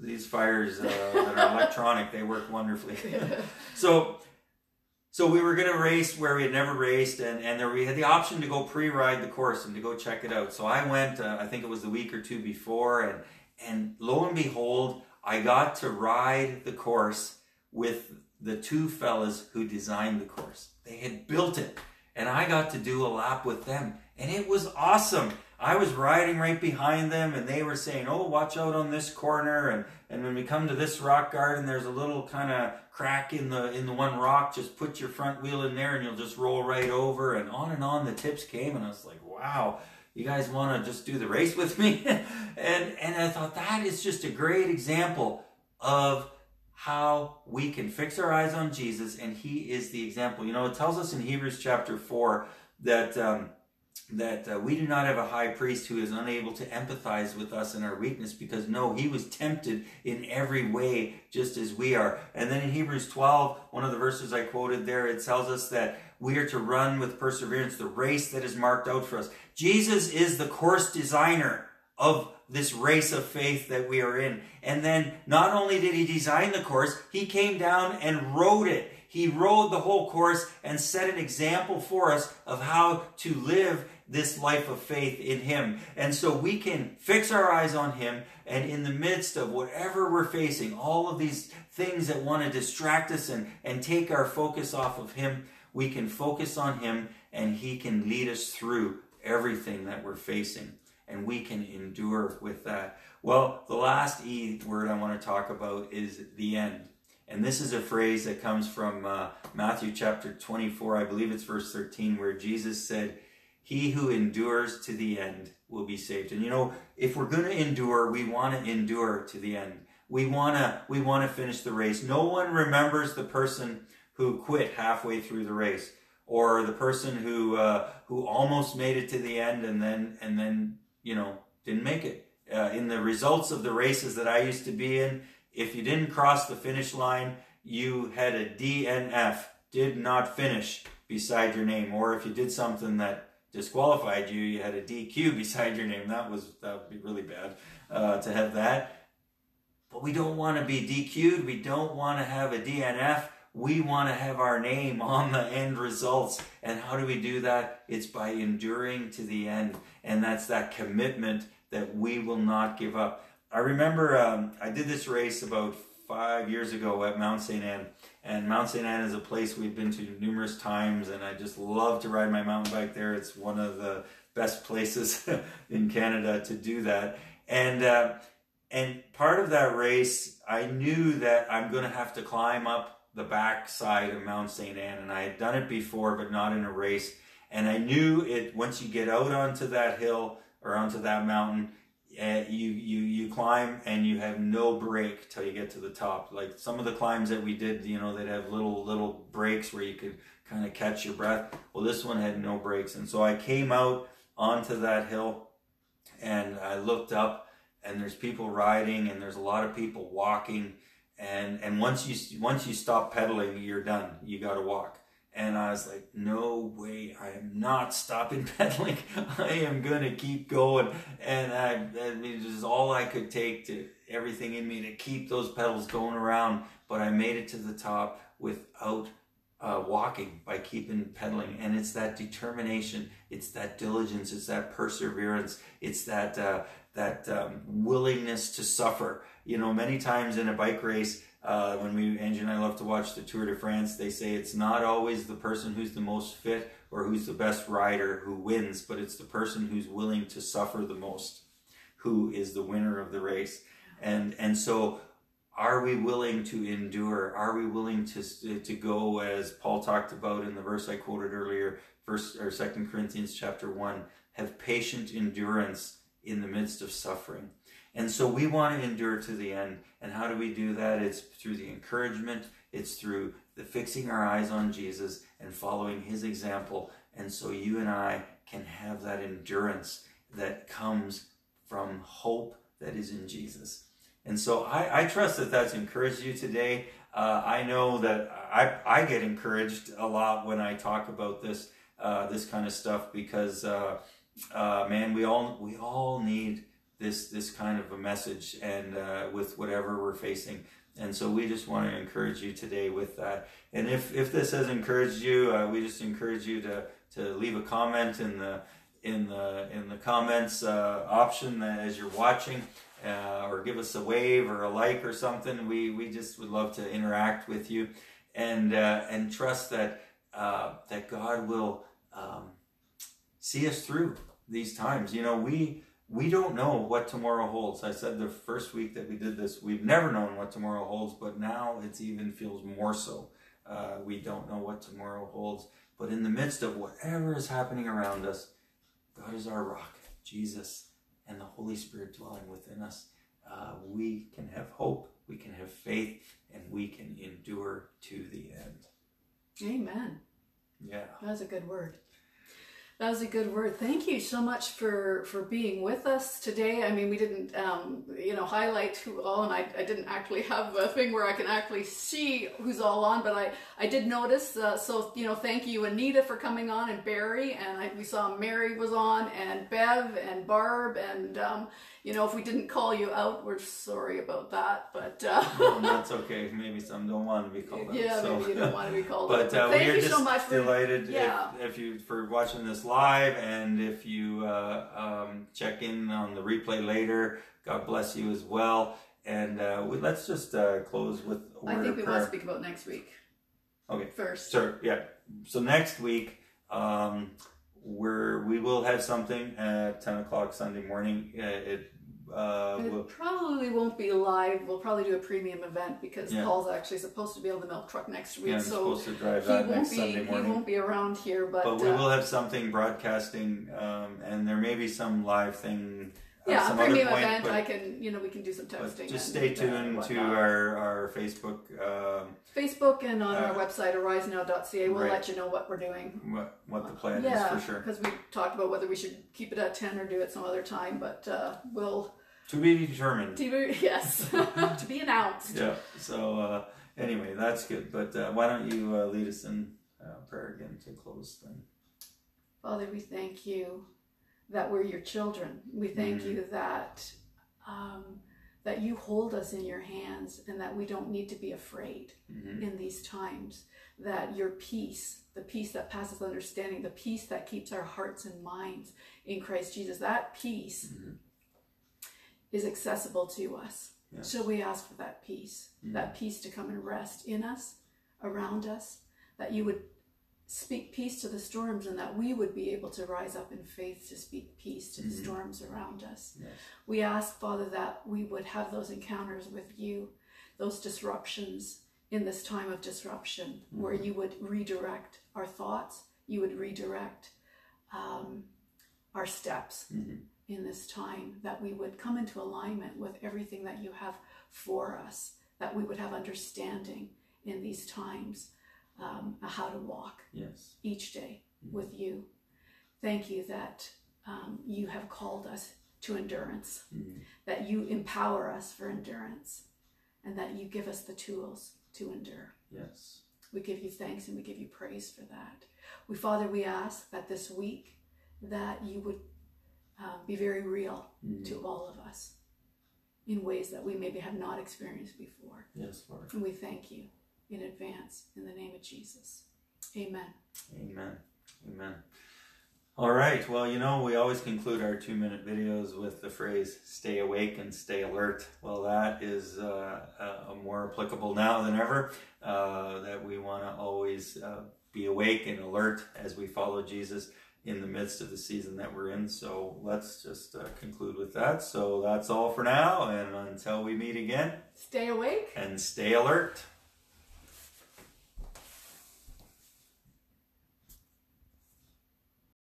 these fires uh, that are electronic they work wonderfully so so we were going to race where we had never raced and and there we had the option to go pre-ride the course and to go check it out so i went uh, i think it was the week or two before and and lo and behold i got to ride the course with the two fellas who designed the course they had built it and I got to do a lap with them. And it was awesome. I was riding right behind them and they were saying, Oh, watch out on this corner and, and when we come to this rock garden, there's a little kind of crack in the in the one rock. Just put your front wheel in there and you'll just roll right over and on and on the tips came and I was like, Wow, you guys want to just do the race with me? and and I thought that is just a great example of how we can fix our eyes on Jesus, and He is the example. You know, it tells us in Hebrews chapter 4 that. Um, that uh, we do not have a high priest who is unable to empathize with us in our weakness because no he was tempted in every way just as we are and then in hebrews 12 one of the verses i quoted there it tells us that we are to run with perseverance the race that is marked out for us jesus is the course designer of this race of faith that we are in. And then not only did he design the course, he came down and rode it. He rode the whole course and set an example for us of how to live this life of faith in him. And so we can fix our eyes on him and in the midst of whatever we're facing, all of these things that want to distract us and, and take our focus off of him, we can focus on him and he can lead us through everything that we're facing and we can endure with that. Well, the last E word I want to talk about is the end. And this is a phrase that comes from uh, Matthew chapter 24, I believe it's verse 13, where Jesus said, He who endures to the end will be saved. And you know, if we're going to endure, we want to endure to the end. We want to we want to finish the race. No one remembers the person who quit halfway through the race or the person who uh, who almost made it to the end and then and then you know, didn't make it. Uh, in the results of the races that I used to be in, if you didn't cross the finish line, you had a DNF, did not finish beside your name. Or if you did something that disqualified you, you had a DQ beside your name. That was that would be really bad uh, to have that. But we don't want to be DQ'd. We don't want to have a DNF. We want to have our name on the end results. And how do we do that? It's by enduring to the end. And that's that commitment that we will not give up. I remember um, I did this race about five years ago at Mount St. Anne. And Mount St. Anne is a place we've been to numerous times, and I just love to ride my mountain bike there. It's one of the best places in Canada to do that. And uh, and part of that race, I knew that I'm going to have to climb up the back side of Mount St. Anne, and I had done it before, but not in a race. And I knew it once you get out onto that hill or onto that mountain, uh, you you you climb and you have no break till you get to the top. Like some of the climbs that we did, you know, they'd have little little breaks where you could kind of catch your breath. Well, this one had no breaks, and so I came out onto that hill, and I looked up, and there's people riding, and there's a lot of people walking and and once you once you stop pedaling you're done. You got to walk. And i was like no way. I am not stopping pedaling. I am gonna keep going. And i and it was all i could take to everything in me to keep those pedals going around. But i made it to the top without uh, walking by keeping pedaling. And it's that determination. It's that diligence. It's that perseverance. It's that uh, that um, willingness to suffer you know, many times in a bike race, uh, when we, Angie and I love to watch the Tour de France, they say it's not always the person who's the most fit or who's the best rider who wins, but it's the person who's willing to suffer the most who is the winner of the race. And, and so are we willing to endure? Are we willing to, to go as Paul talked about in the verse I quoted earlier, first or second Corinthians chapter one, have patient endurance in the midst of suffering. And so we want to endure to the end. And how do we do that? It's through the encouragement, it's through the fixing our eyes on Jesus and following his example. And so you and I can have that endurance that comes from hope that is in Jesus. And so I, I trust that that's encouraged you today. Uh, I know that I, I get encouraged a lot when I talk about this uh, this kind of stuff because uh, uh man, we all we all need this this kind of a message and uh, with whatever we're facing. And so we just want to encourage you today with that. And if, if this has encouraged you, uh, we just encourage you to, to leave a comment in the in the in the comments uh, option as you're watching, uh, or give us a wave or a like or something. We we just would love to interact with you, and uh, and trust that uh, that God will um, see us through these times. You know, we we don't know what tomorrow holds. I said the first week that we did this, we've never known what tomorrow holds, but now it's even feels more so. Uh, we don't know what tomorrow holds, but in the midst of whatever is happening around us, God is our rock, Jesus, and the Holy Spirit dwelling within us. Uh, we can have hope, we can have faith, and we can endure to the end. Amen. Yeah. That was a good word. That was a good word. Thank you so much for for being with us today. I mean, we didn't, um, you know, highlight who all, and I, I didn't actually have a thing where I can actually see who's all on, but I I did notice. Uh, so you know, thank you, Anita, for coming on, and Barry, and I, we saw Mary was on, and Bev, and Barb, and um, you know, if we didn't call you out, we're sorry about that. But uh, well, that's okay. Maybe some don't want to be called out. yeah, so. maybe you don't want to be called But out. uh, thank we are you just so much for delighted yeah. if, if you for watching this live, and if you uh, um, check in on the replay later. God bless you as well. And uh, we, let's just uh, close with a word I think we prayer. want to speak about next week. Okay. First. So yeah. So next week, um, we're we will have something at ten o'clock Sunday morning. Uh, it uh, It will, probably won't be live. We'll probably do a premium event because Yeah. Paul's actually supposed to be on the milk truck next week, yeah, I'm so supposed to drive he that won't next be Sunday he won't be around here. But, But we uh, will have something broadcasting, um, and there may be some live thing. at yeah, a some other premium point, event. but- I can you know we can do some texting. just stay uh, tuned to our, our Facebook, um, Facebook and on our uh, website arisenow.ca. We'll right. let you know what we're doing. what, what the plan yeah, is for sure. because we talked about whether we should keep it at ten or do it some other time. But uh, we'll To be determined. To be, yes to be announced. Yeah. So uh, anyway, that's good. But uh, why don't you uh, lead us in uh, prayer again to close then? Father, we thank you that we're your children. We thank Mhm. you that um, that you hold us in your hands and that we don't need to be afraid hmm in these times. That your peace, the peace that passes understanding, the peace that keeps our hearts and minds in Christ Jesus, that peace Mhm. Is accessible to us. Yeah. So we ask for that peace, Mhm. that peace to come and rest in us, around us, that you would speak peace to the storms and that we would be able to rise up in faith to speak peace to the Mhm. storms around us. Yes. We ask, Father, that we would have those encounters with you, those disruptions in this time of disruption, where you would redirect our thoughts, you would redirect um, our steps Mhm. In this time, that we would come into alignment with everything that you have for us, that we would have understanding in these times, um, how to walk Yes. each day with you. Thank you that um, you have called us to endurance, Mhm. that you empower us for endurance, and that you give us the tools to endure. Yes. We give you thanks and we give you praise for that. We, Father, we ask that this week that you would um, be very real Mhm. to all of us in ways that we maybe have not experienced before. Yes, Lord. And we thank you in advance in the name of Jesus. Amen. Amen. Amen. All right. Well, you know, we always conclude our two minute videos with the phrase stay awake and stay alert. Well, that is uh, uh, more applicable now than ever. Uh, that we want to always uh, be awake and alert as we follow Jesus in the midst of the season that we're in. So let's just uh, conclude with that. So that's all for now. And until we meet again, Stay awake. and stay alert.